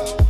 Bye.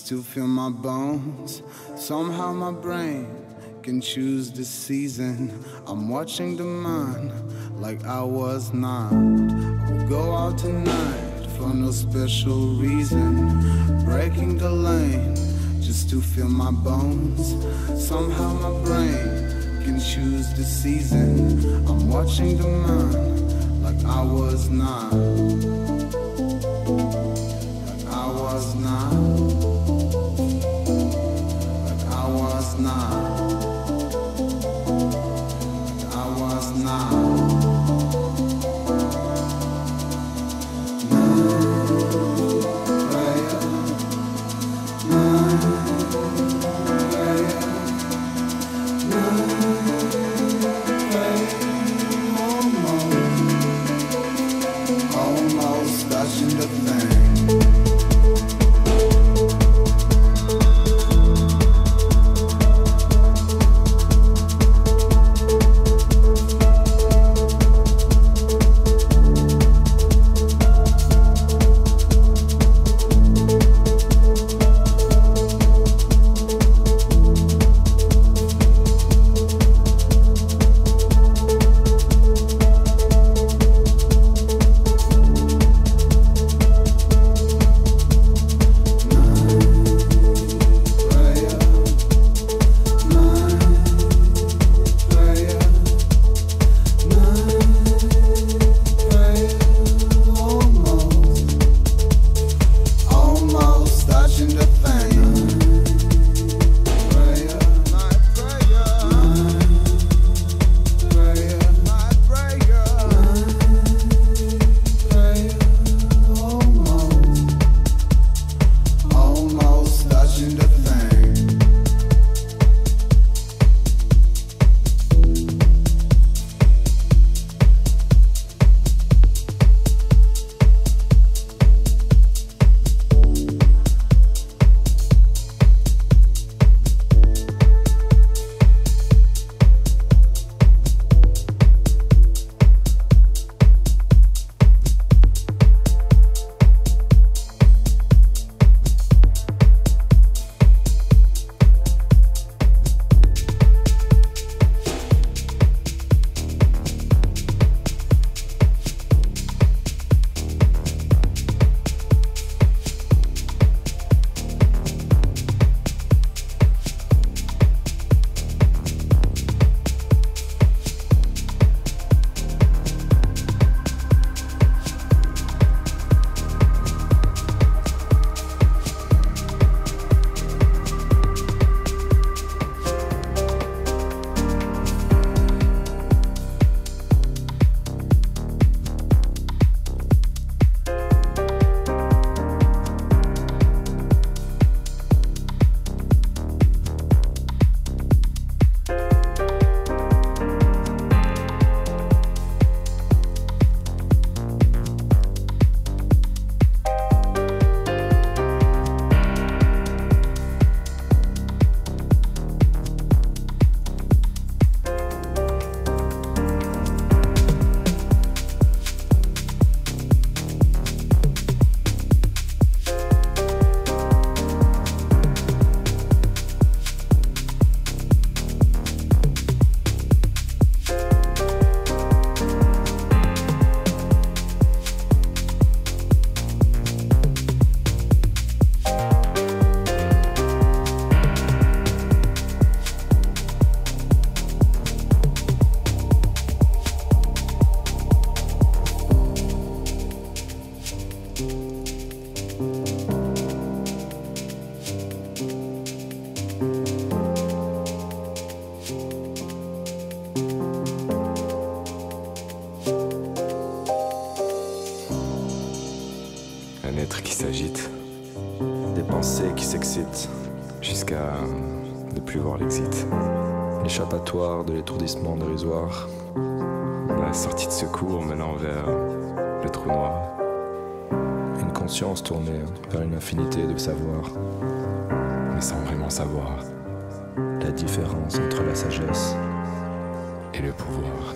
To feel my bones. Somehow my brain can choose the season. I'm watching the mind like I was not. I'll go out tonight for no special reason. Breaking the lane just to feel my bones. Somehow my brain can choose the season. I'm watching the mind like I was not. Savoir, mais sans vraiment savoir. La différence entre la sagesse et le pouvoir.